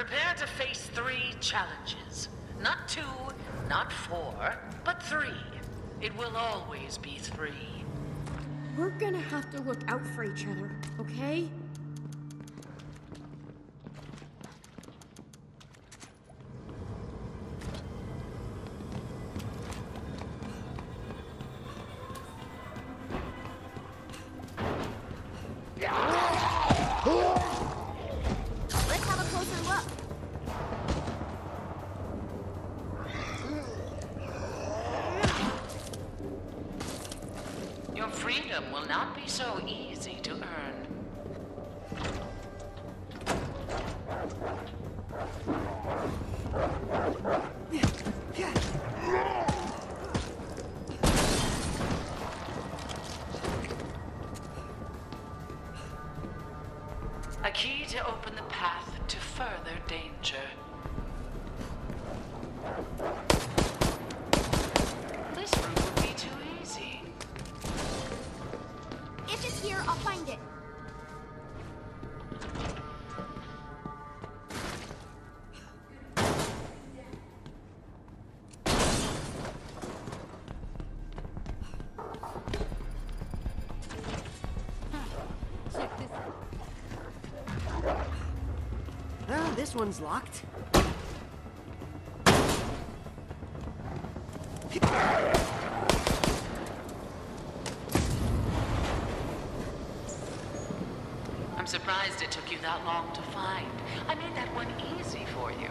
Prepare to face three challenges. Not two, not four, but three. It will always be three. We're gonna have to look out for each other, okay? This one's locked. I'm surprised it took you that long to find. I made that one easy for you.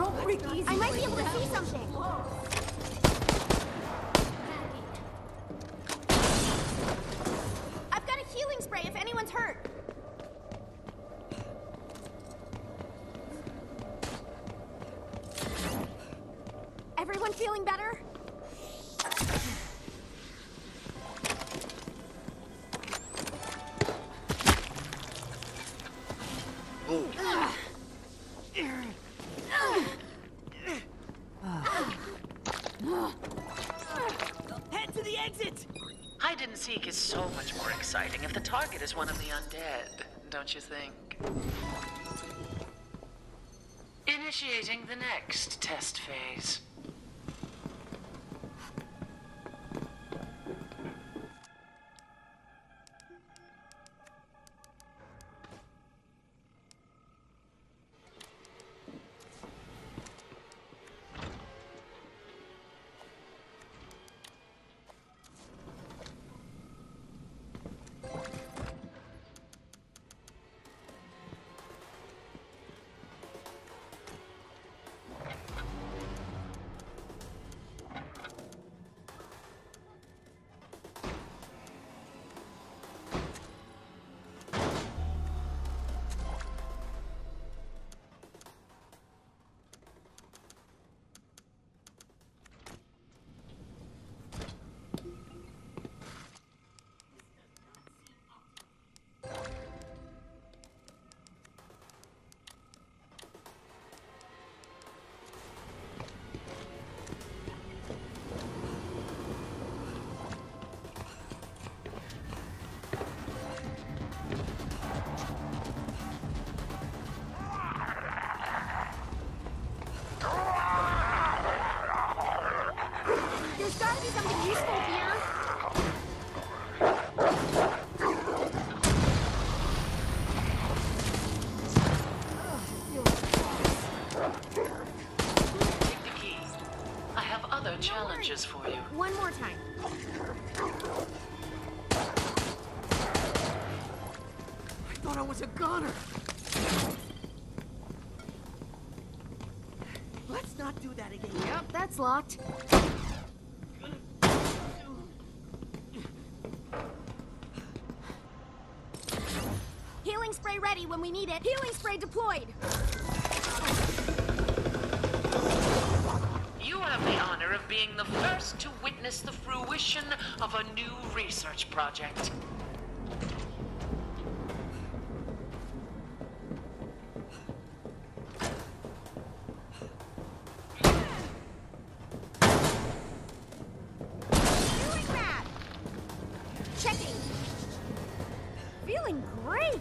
Don't break easy. I might be able to see something. Is one of the undead, don't you think? Initiating the next test phase. Other for you. One more time. I thought I was a goner. Let's not do that again. Yep, that's locked. Healing spray ready when we need it. Healing spray deployed. Honor of being the first to witness the fruition of a new research project. Checking. Feeling great.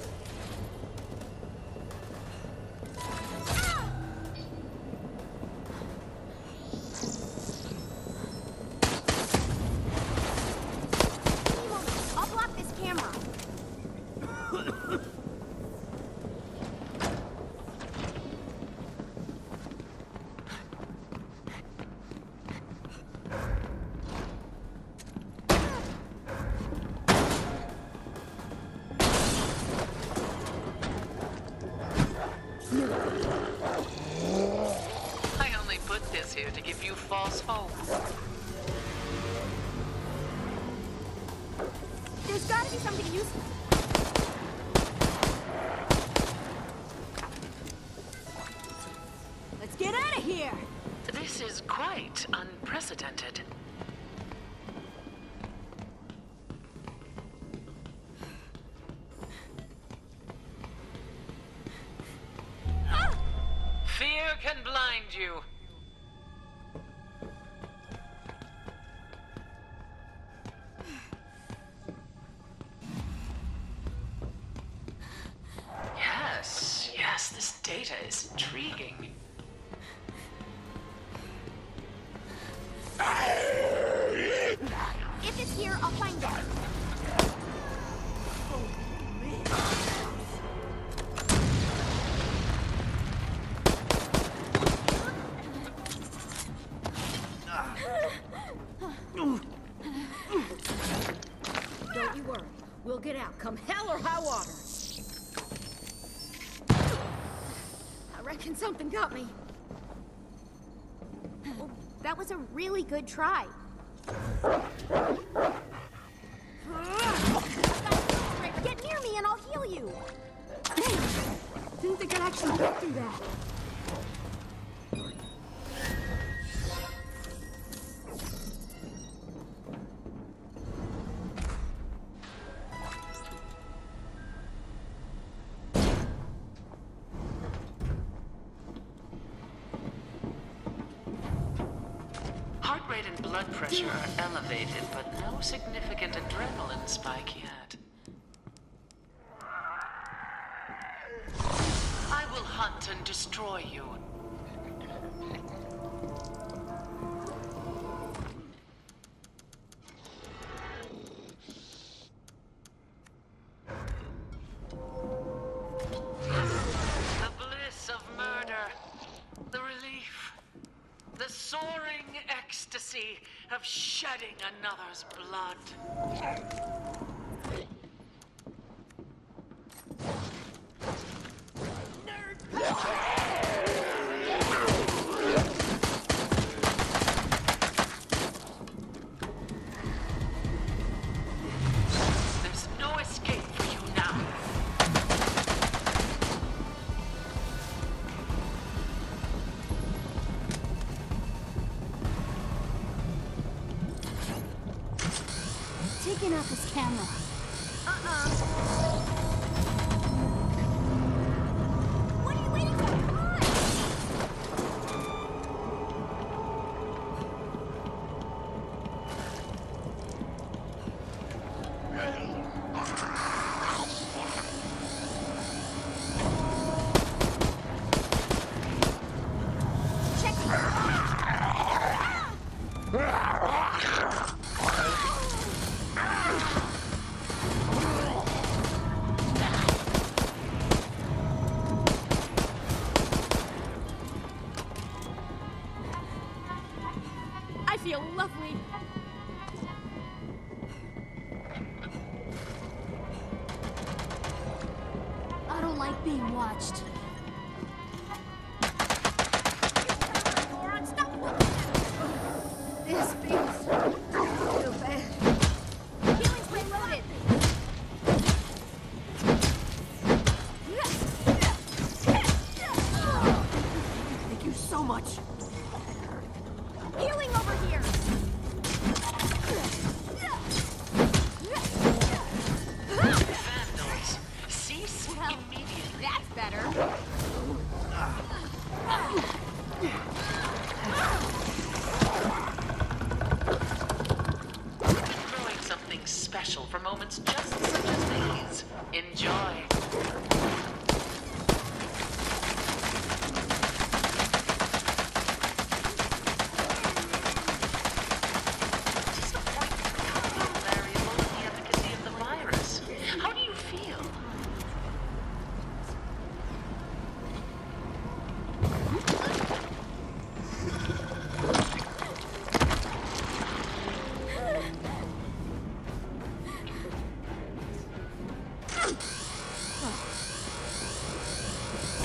Let's get out of here! This is quite unprecedented. Ah! Fear can blind you. Reckon something got me. Well, that was a really good try. Get near me and I'll heal you. Didn't think I'd actually get through that. And blood pressure are elevated, but no significant adrenaline spike yet. I will hunt and destroy you. Of shedding another's blood. Feel lovely. I don't like being watched. This feels so bad. Much.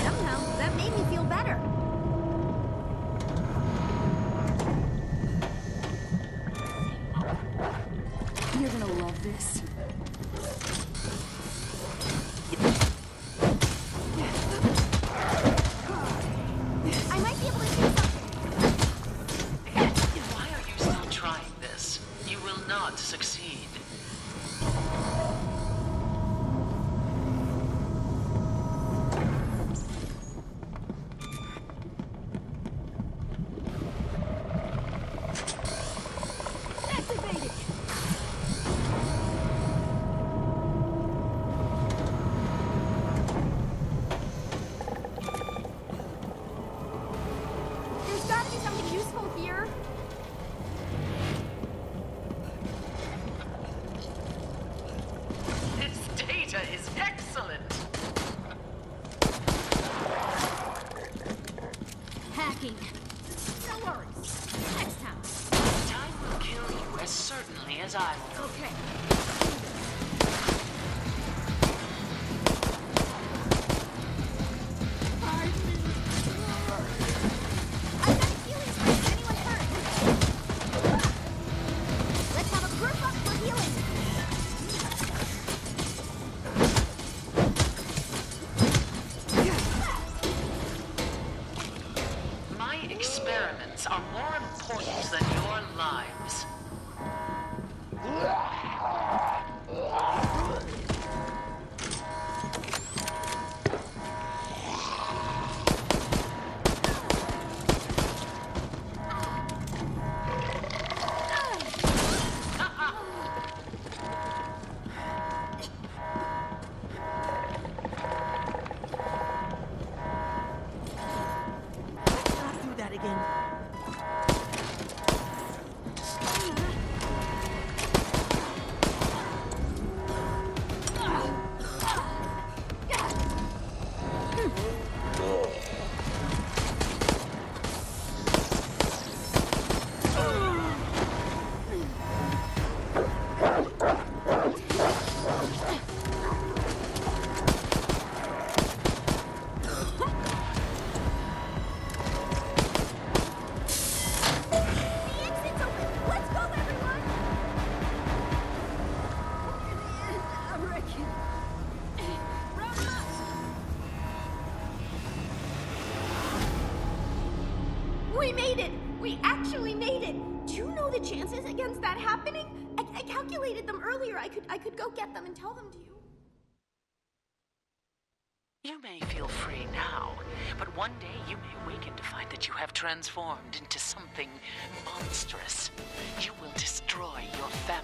Somehow, that made me feel better. You're gonna love this. I might be able to do. Why are you still trying this? You will not succeed. the chances against that happening? I, I calculated them earlier. I could I could go get them and tell them to you. You may feel free now, but one day you may waken to find that you have transformed into something monstrous. You will destroy your family.